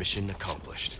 Mission accomplished.